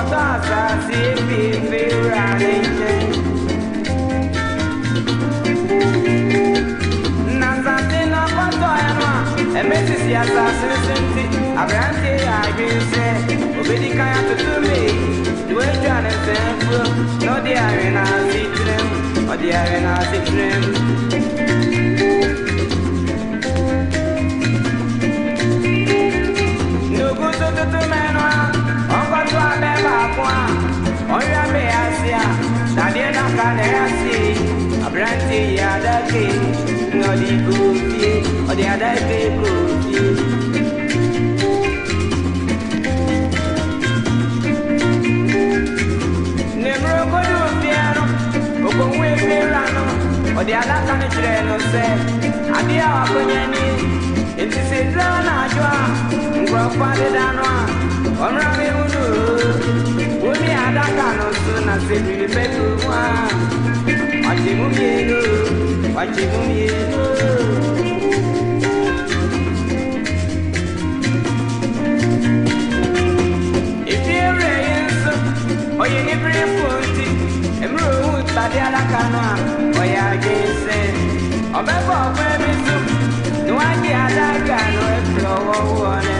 efiifi wura ne nkyɛn na asase no ɔkɔtɔɛ no a ɛmɛsisi asase no so nti aberanteɛ yɛ adwene sɛ obedi kan atoto mee de watwa ne nsɛmfuo na ɔde awe no awe no ase tirim Nugu tututu Nancy, a brandy, the other king, no the goofy, or the other day ẹnu sẹ, àbí àwọn akọnyẹni, ètí sí dáná àjọ à, nkurọ̀fọ́ adédáná à, ọmọ rẹ̀ mi hùn nù, wọ́n mi àdákà nù sùn nà sí bìbí bẹ́ẹ̀ tó wá yelo wachibum yelo efiere yi nso oye ebere mposi emere owu ntade alaka no a oye agye nse ọbẹbọ ọgbẹ mi so ni wọn di adaga no efiri ọwọ wọ ne.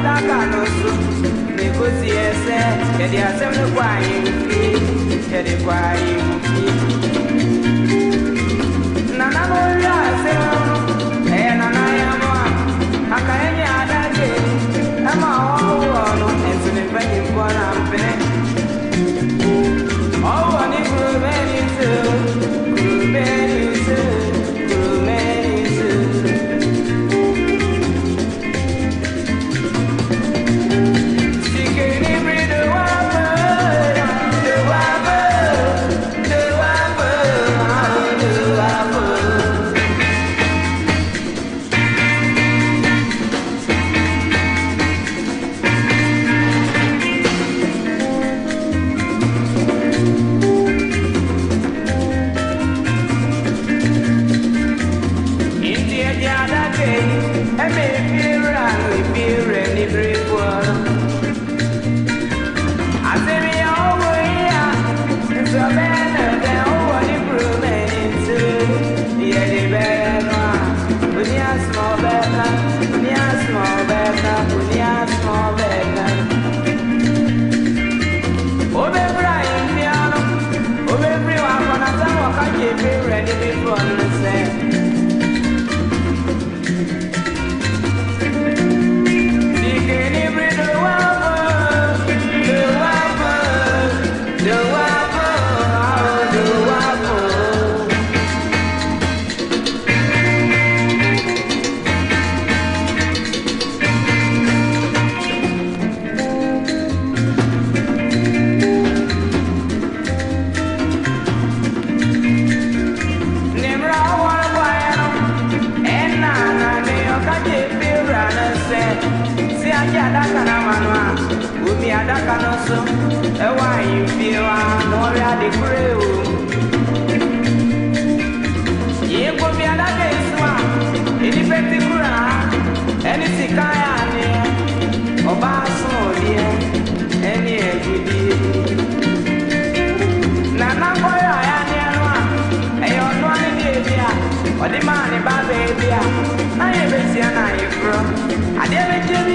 Adaka n'osu na-egosi ese kedu asem n'okwu anyị mfi kedu kwa anyị mfi nana n'ori asem efiewura n'ibiri fúọrọ n'ọsọ ewe anyị biewa n'ọrịa dịkwuru ewu yegbo bịara na-esiwa edibetikwuru ha enisika ya ni ọba asụ odie eni egidi na na mkpọrọ ya ni ẹnu a ẹyẹ ọdụ anyị na-ebi a ọdịmanị baba ebi a na ya ebesie na anyị fụrụ adịebejebi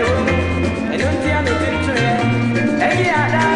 ẹ̀yọ́ ẹ̀yọ́ ti àmì tuntun yẹn ẹ̀yí àdá.